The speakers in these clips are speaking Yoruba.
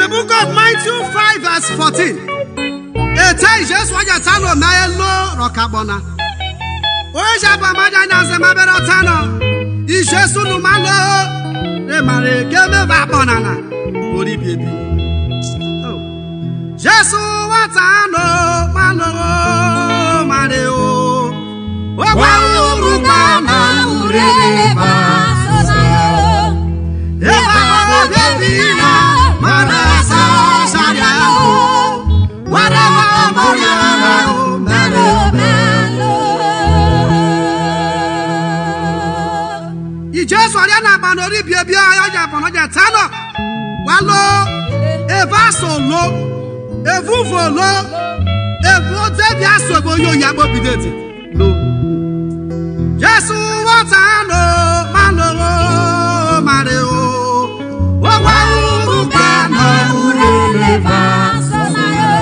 the book of Matthew 5 verse 14. Ete Jesu waja tano naye lo rokabona. Oja bamaja nyanze mabero tano. I Jesu numalo. Remare geme vabonana. Ori baby. Oh. Jesu watano malo mare o. Wa uruma na ureba. na oribie bia ọjà fọ̀nà ọjà tánà wà lọ evasọ lo evuvo lo evu tẹbi asọgbọ yóò yà gbọ bìdẹ tì lo. Jésù wọ́n ta ló má lọ ló má lè o. Ó wá wúrú kánà wúrẹ́ lè bá sọ́nà yó.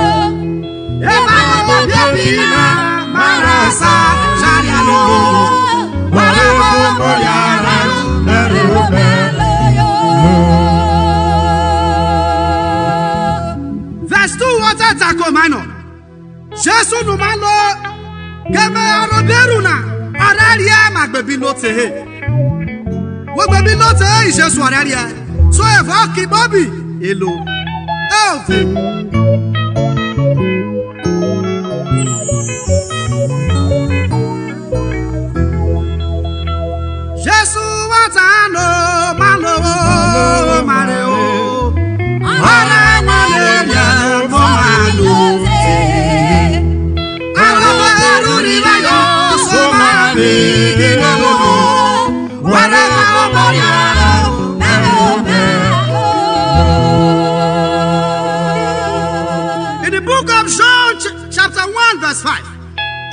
Eba ló bẹ̀bí náà má rà sá ṣáà yà lọ. Wàlẹ́ kó kó yà. tako mano Jesu numalo keme aroberuna araria e magbebi lotehe magbebi lotehe Jesu araria e. so evo kibobi elo elfi. verse 5.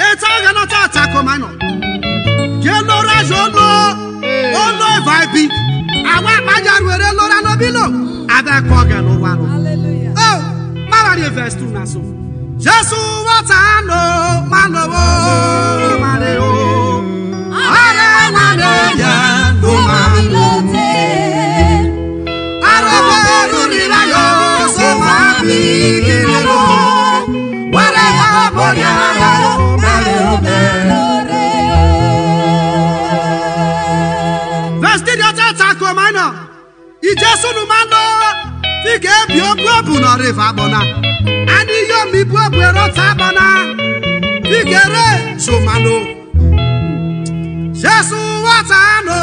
Ètò ọ̀gánátà àtàkùn mánà. Yé lóra yóò lọ, ó lọ ìbá ibi. Àwọn àpájáru eré lóra lọ bí lò. Abẹ́kọ̀ ọ̀gá ló wà lọ. Ó má wà ní verse 2 náà so. Jésù wọ́tà nù mánà wò. ijesunumando ị ga-ebi okwu ọbụ n'ọrịva agbọna aniyomi bụ ọbụ erota agbọna ị ga-ere sumano jesu wata e no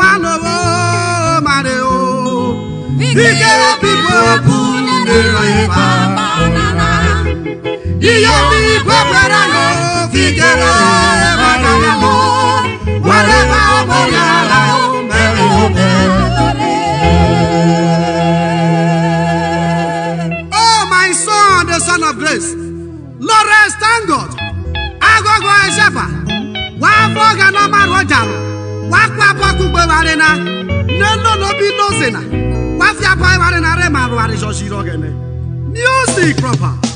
manowo mare o ị ga-ebi bụ okwu n'ọrịva agbọna iyomi bụ ọbụ erota ị ga-ere manowo were ma ọbụ ya ala mere obere Lawrence Lawrence Tangot agụgụ Eshefa nwa afọ oge n'ọma rojalụ wakpapakugbewarịna nelonobi nozena wafiapawarịna remarụwarịjọjiri ogene music proper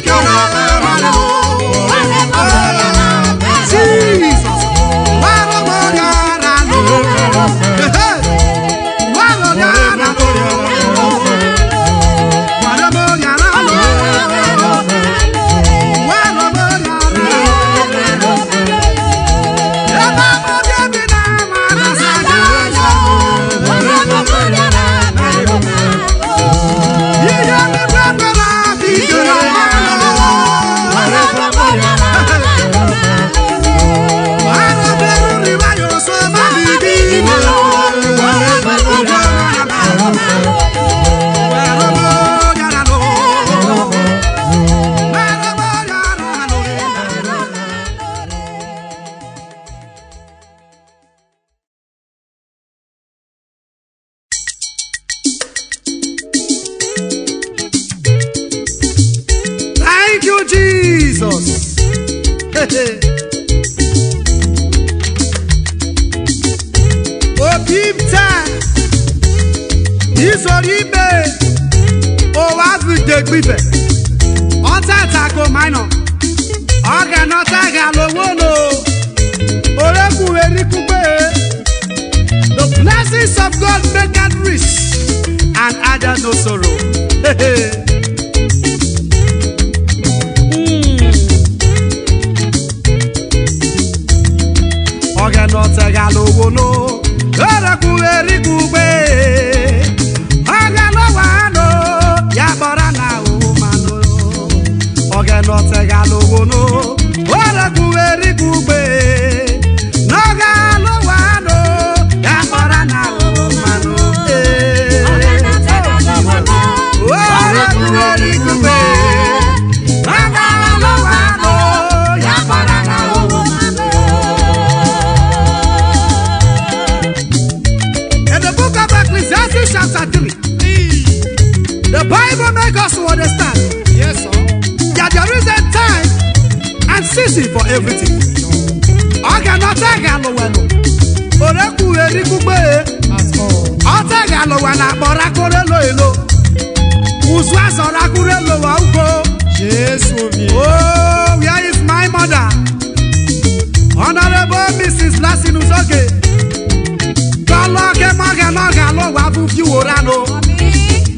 que que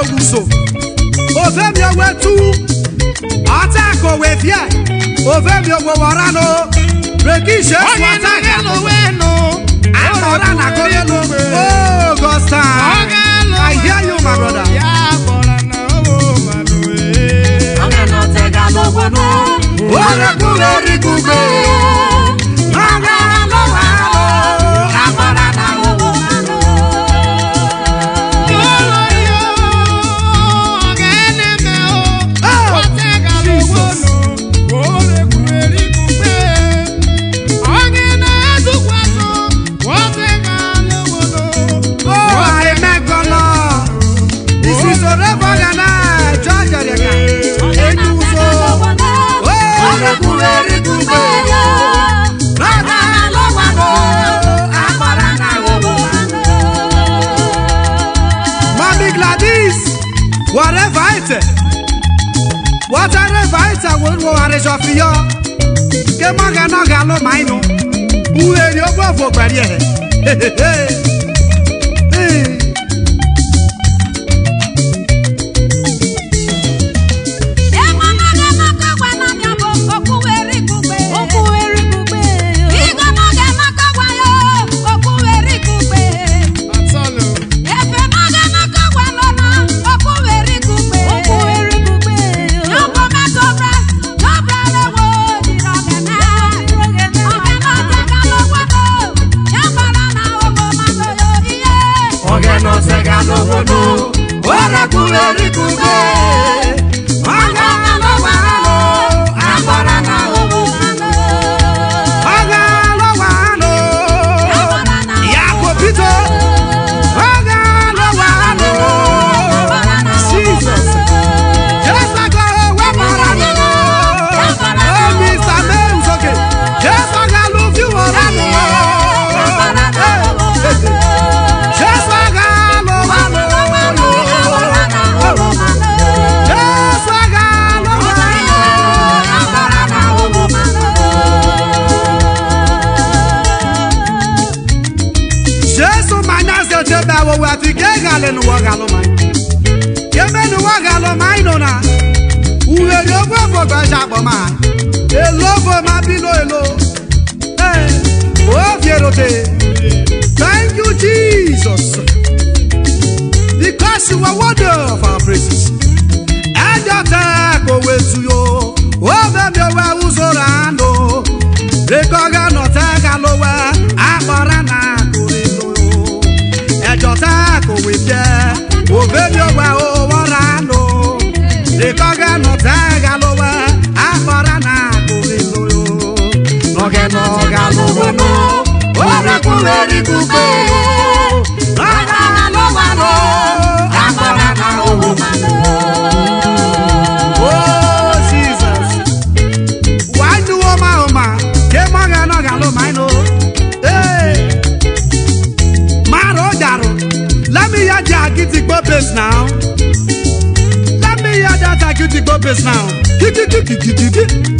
owuso ovemi owetu atakowefie ovemi owoworanu rekishe wataganoenu anora na koyelu oh gosta i hear you my brother. Ọ̀gá náà tẹ̀ka lọ́gbọ́n náà, ó rẹ̀ kú lórí kúgbẹ́. ọwọ́ dẹ̀ ọ̀fà praises ẹjọ́ tẹ́ kò wé to your. Oh, this now.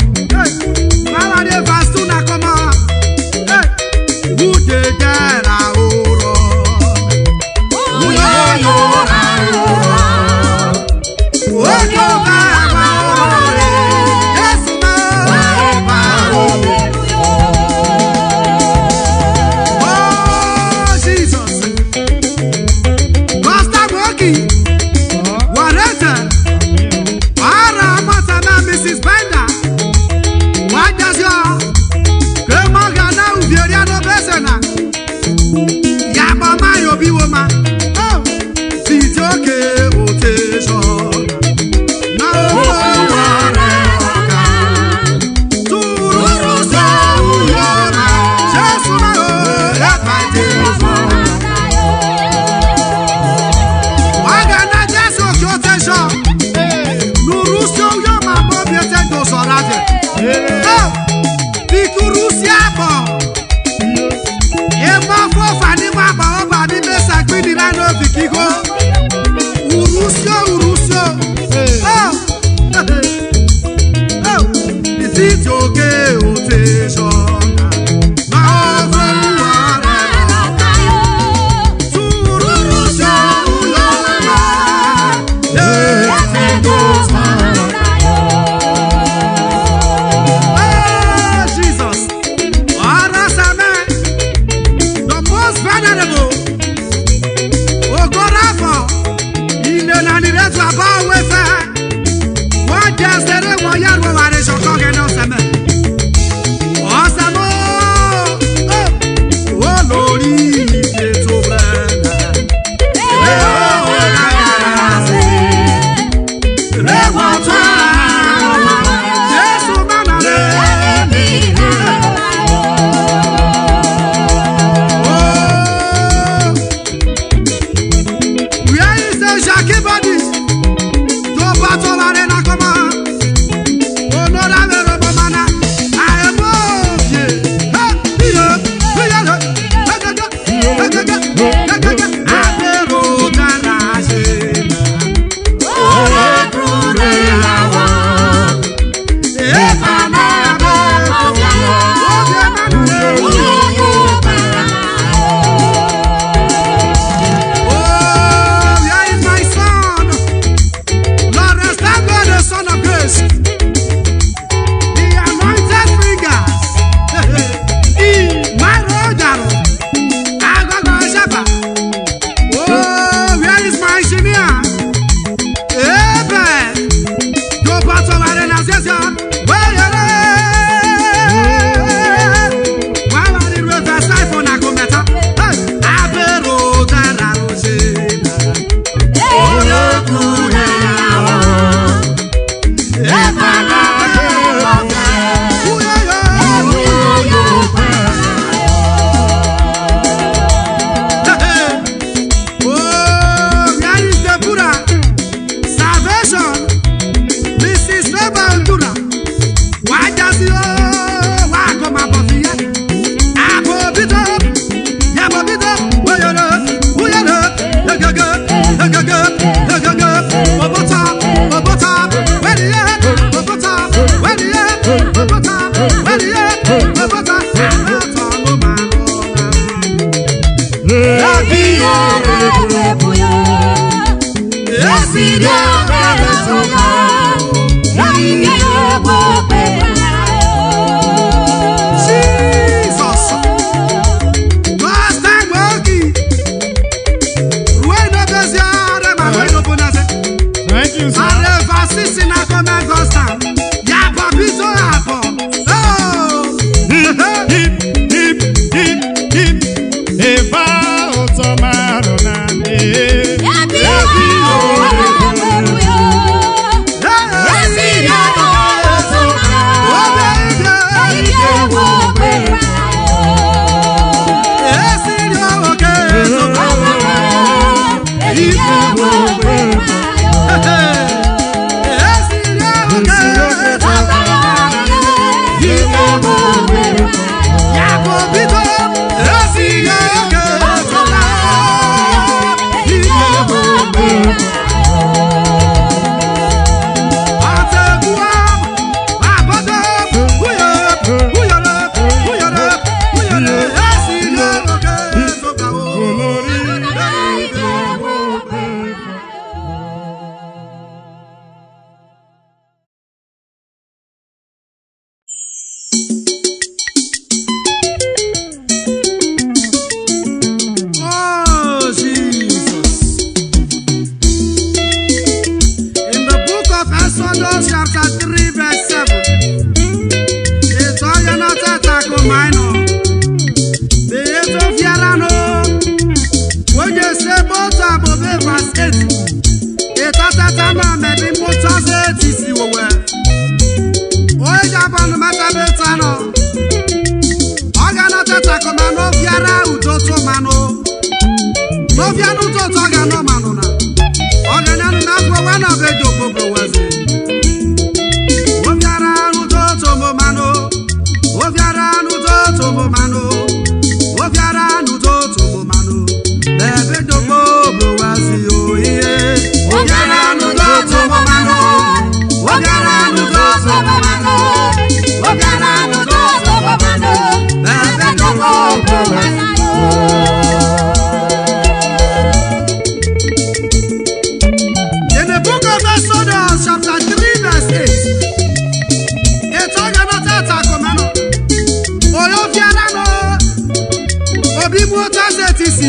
ensinar como é gostar.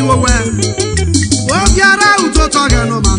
iwowe obi ara ụtụtọ ga n'ụba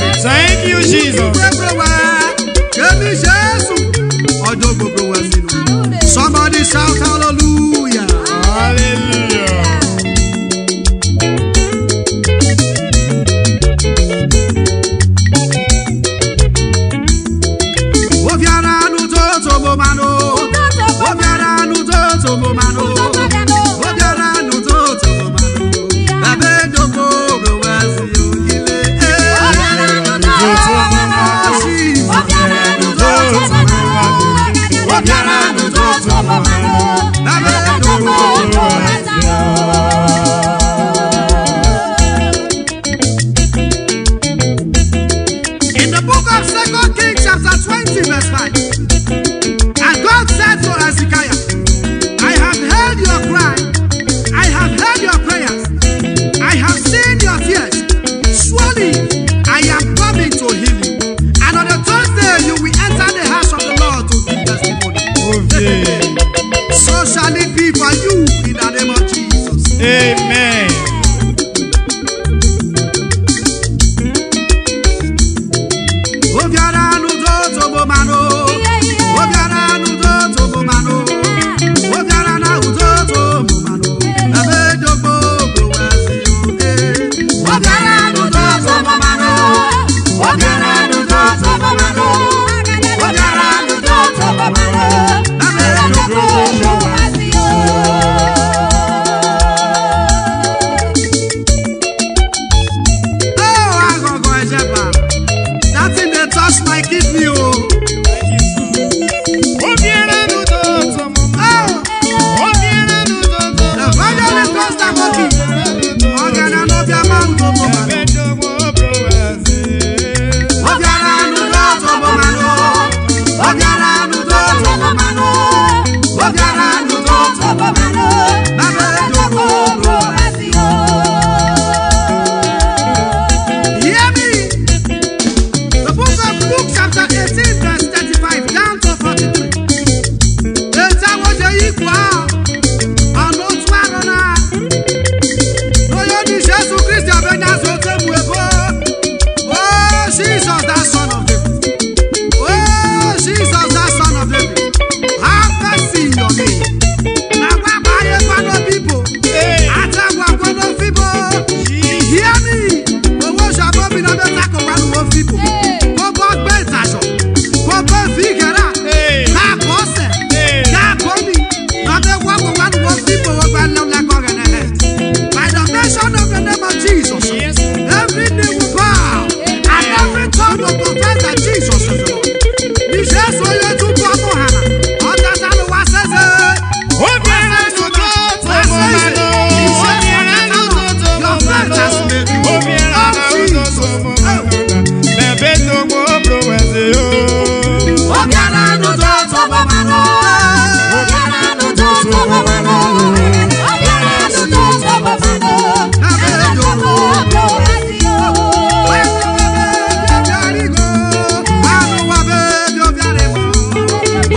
Thank you, Jesus.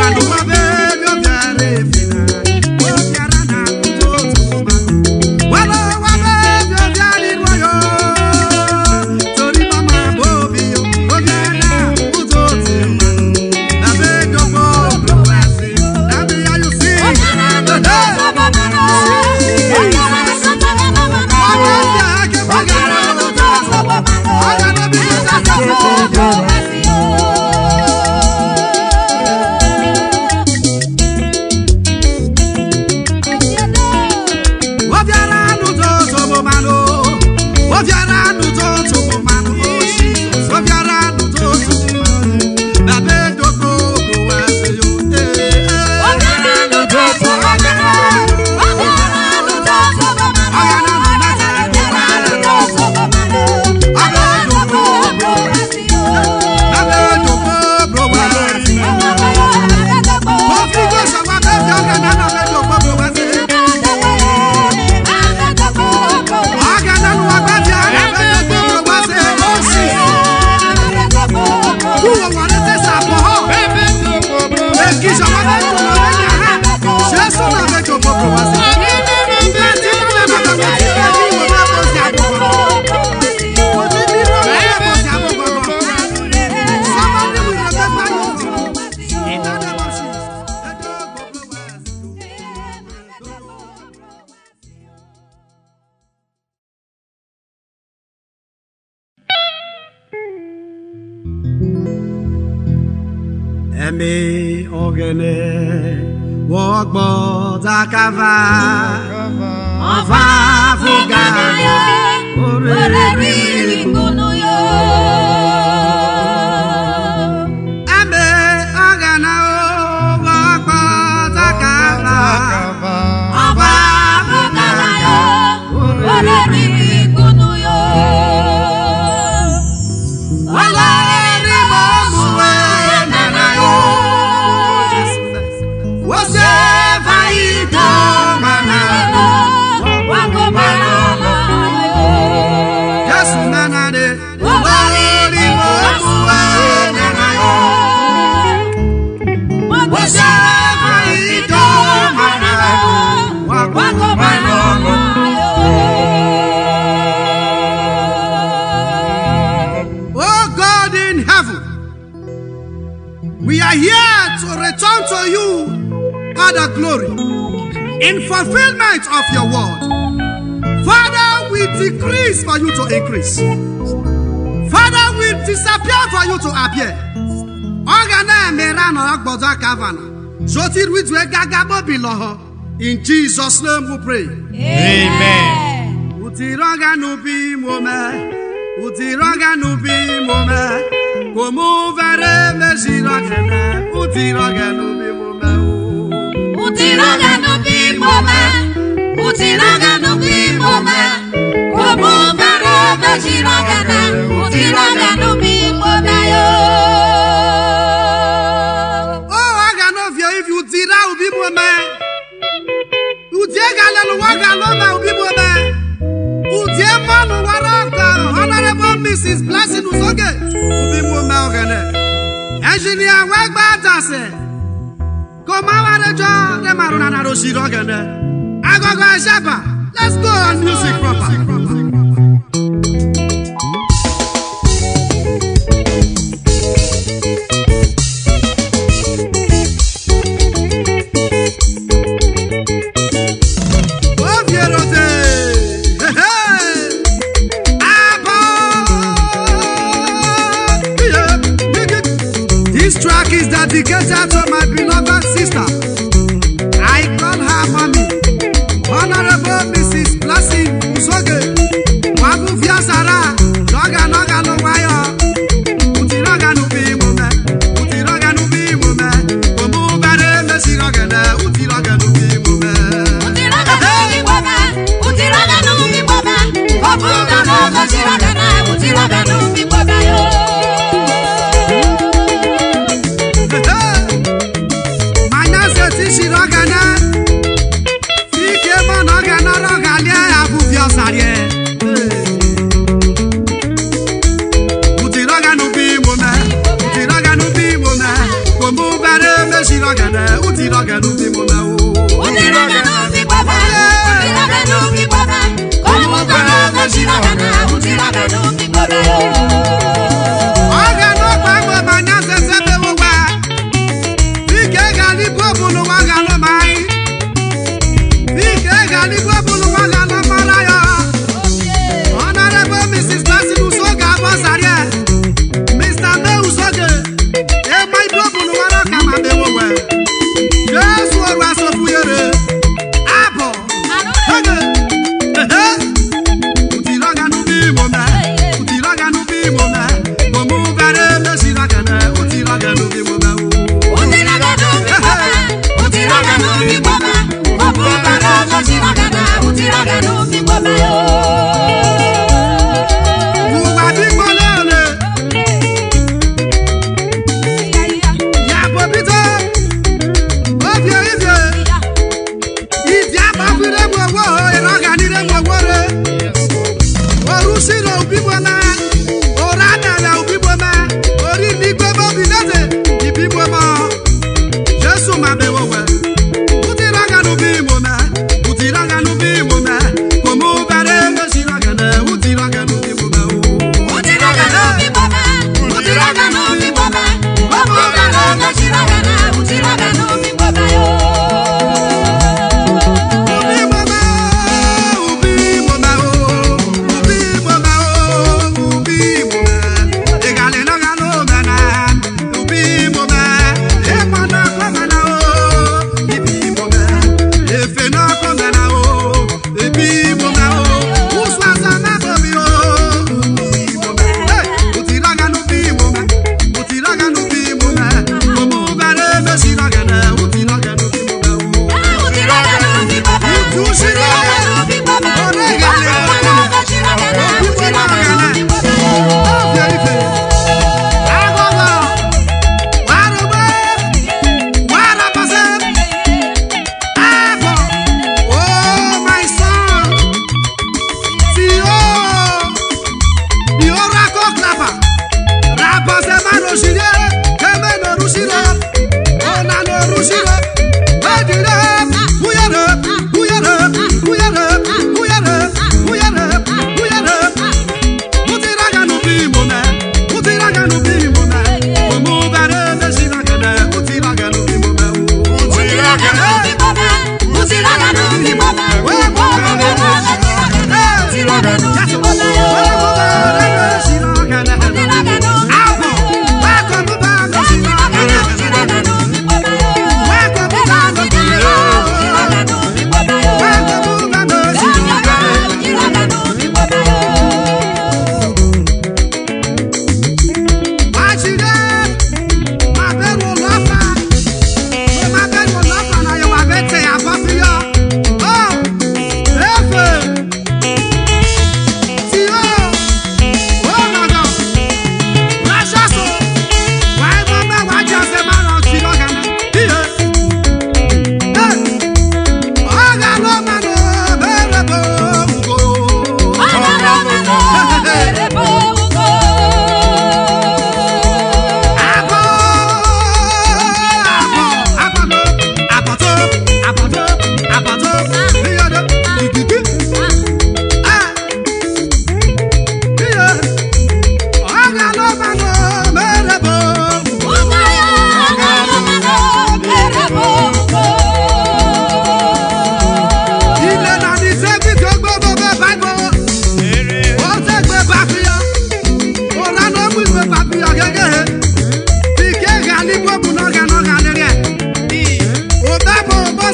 No de cavar. return to you Father, glory in fulfillment of your word. Father, we decrease for you to increase. Father, we disappear for you to appear. Ọgana emera na ọgbọdọ kavana. Sotir witwe gagabo biloho. In Jesus' name we pray. Amen. Utiroga nubi mome. Utiroga nubi mome. Como vereme ziragene, u tiragenu bimome u. U bimome, u bimome. Como vereme ziragene, u tiragenu bimome yo. ya wee gbaa dasị ka ọmawarịjọ dị marụna nara osiri ọ gene agụgụ azaba let's go on music proper Ziwa Ganai, Ziwa Ganai.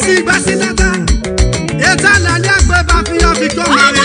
ti gbàsílẹ̀ tán ètò àlàyé àgbẹ̀ bá fi hàn Victor Mary.